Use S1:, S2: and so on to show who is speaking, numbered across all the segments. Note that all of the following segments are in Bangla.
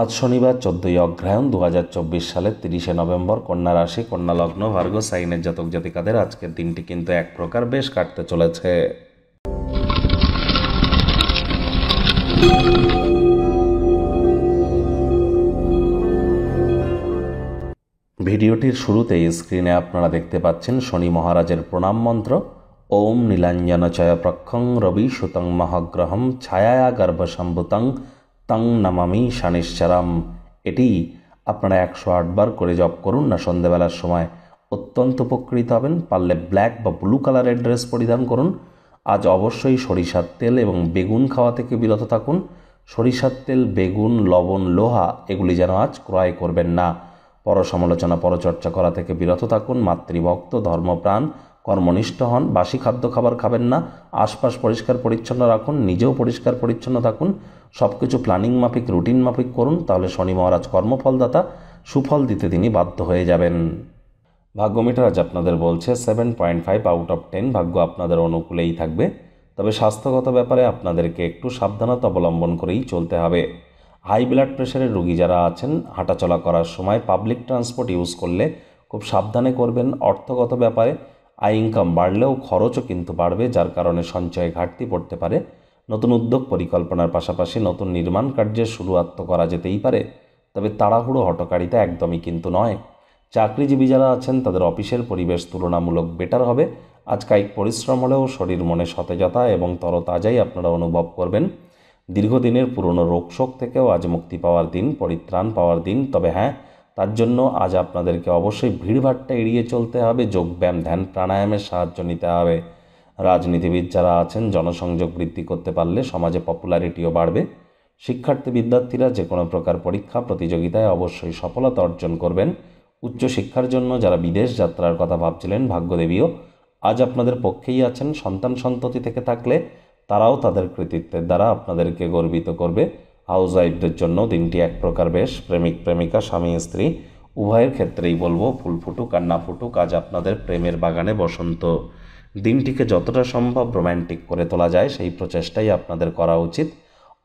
S1: আজ শনিবার চোদ্দই অগ্রহায়ণ দু হাজার চব্বিশ সালের তিরিশে নভেম্বর কন্যা রাশি, কন্যা লগ্ন, ভার্গ, সাইনের জাতক জাতিকাদের আজকের দিনটি কিন্তু এক প্রকার বেশ কাটতে চলেছে। ভিডিওটির শুরুতেই স্ক্রিনে আপনারা দেখতে পাচ্ছেন শনি মহারাজের প্রণাম মন্ত্র, ওম নীলাঞ্জনচয় প্রক্ষং রবি সুতং মহাগ্রহম ছায়া গর্ভসম্ভুতং তং নমামি শানিশ্চরাম। এটি আপনারা একশো আটবার করে জপ করুন না, সন্ধেবেলার সময় অত্যন্ত উপকৃত হবেন। পারলে ব্ল্যাক বা ব্লু কালারের ড্রেস পরিধান করুন। আজ অবশ্যই সরিষার তেল এবং বেগুন খাওয়া থেকে বিরত থাকুন। সরিষার তেল, বেগুন, লবণ, লোহা এগুলি যেন আজ ক্রয় করবেন না। পরসমালোচনা পরচর্চা করা থেকে বিরত থাকুন। মাতৃভক্ত, ধর্মপ্রাণ কর্মনিষ্ঠ হন, বাসি খাদ্য খাবার খাবেন না, আশপাশ পরিষ্কার পরিচ্ছন্ন রাখুন, নিজেও পরিষ্কার পরিচ্ছন্ন থাকুন সব কিছু প্ল্যানিং মাফিক, রুটিন মাফিক করুন, তাহলে শনি মহারাজ কর্মফলদাতা, সুফল দিতে তিনি বাধ্য হয়ে যাবেন। ভাগ্যমিটার আজ আপনাদের বলছে seven point five out of ten ভাগ্য আপনাদের অনুকূলেই থাকবে। তবে স্বাস্থ্যগত ব্যাপারে আপনাদেরকে একটু সাবধানতা অবলম্বন করেই চলতে হবে। হাই ব্লাড প্রেশারের রোগী যারা আছেন, হাঁটাচলা করার সময় পাবলিক ট্রান্সপোর্ট ইউজ করলে খুব সাবধানে করবেন। অর্থগত ব্যাপারে আয় ইনকাম বাড়লেও খরচও কিন্তু বাড়বে, যার কারণে সঞ্চয়ে ঘাটতি পড়তে পারে। নতুন উদ্যোগ পরিকল্পনার পাশাপাশি নতুন নির্মাণ কার্যের শুরুয়াত তো করা যেতেই পারে, তবে তাড়াহুড়ো হটকারিতা একদমই কিন্তু নয়। চাকরিজীবী যারা আছেন, তাদের অফিসের পরিবেশ তুলনামূলক বেটার হবে। আজ কায়িক পরিশ্রম হলেও শরীর মনে সতেজতা এবং তরতাজাই আপনারা অনুভব করবেন। দীর্ঘদিনের পুরনো রোগশোক থেকেও আজ মুক্তি পাওয়ার দিন, পরিত্রাণ পাওয়ার দিন, তবে হ্যাঁ তার জন্য আজ আপনাদেরকে অবশ্যই ভিড়ভাট্টা এড়িয়ে চলতে হবে, যোগব্যায়াম, ধ্যান, প্রাণায়ামের সাহায্য নিতে হবে। রাজনীতিবিদ যারা আছেন, জনসংযোগ বৃদ্ধি করতে পারলে সমাজে পপুলারিটিও বাড়বে। শিক্ষার্থী বিদ্যার্থীরা যে কোনো প্রকার পরীক্ষা, প্রতিযোগিতায় অবশ্যই সফলতা অর্জন করবেন। উচ্চশিক্ষার জন্য যারা বিদেশ যাত্রার কথা ভাবছিলেন, ভাগ্যদেবীও আজ আপনাদের পক্ষেই আছেন। সন্তান সন্ততি থেকে থাকলে তারাও তাদের কৃতিত্বের দ্বারা আপনাদেরকে গর্বিত করবে। হাউস ওয়াইফদের জন্য দিনটি এক প্রকার বেশ প্রেমিক, প্রেমিকা, স্বামী, স্ত্রী, উভয়ের ক্ষেত্রেই বলব, ফুল ফুটুক আর না ফুটুক, আজ আপনাদের প্রেমের বাগানে বসন্ত। দিনটিকে যতটা সম্ভব রোম্যান্টিক করে তোলা যায়, সেই প্রচেষ্টাই আপনাদের করা উচিত।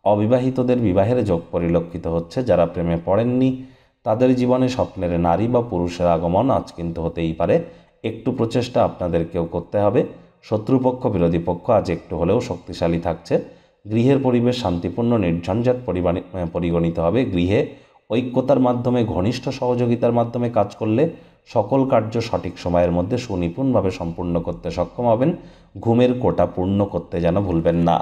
S1: অবিবাহিতদের বিবাহের যোগ পরিলক্ষিত হচ্ছে, যারা প্রেমে পড়েননি, তাদের জীবনে স্বপ্নের নারী বা পুরুষের আগমন আজ কিন্তু হতেই পারে। একটু প্রচেষ্টা আপনাদেরকেও করতে হবে। শত্রুপক্ষ, বিরোধী পক্ষ আজ একটু হলেও শক্তিশালী থাকছে। গৃহের পরিবেশ শান্তিপূর্ণ, নির্ঝঞ্ঝাট পরিগণিত হবে। গৃহে ঐক্যতার মাধ্যমে, ঘনিষ্ঠ সহযোগিতার মাধ্যমে কাজ করলে সকল কার্য সঠিক সময়ের মধ্যে সুনিপুণভাবে সম্পূর্ণ করতে সক্ষম হবেন। ঘুমের কোটা পূর্ণ করতে যেন ভুলবেন না।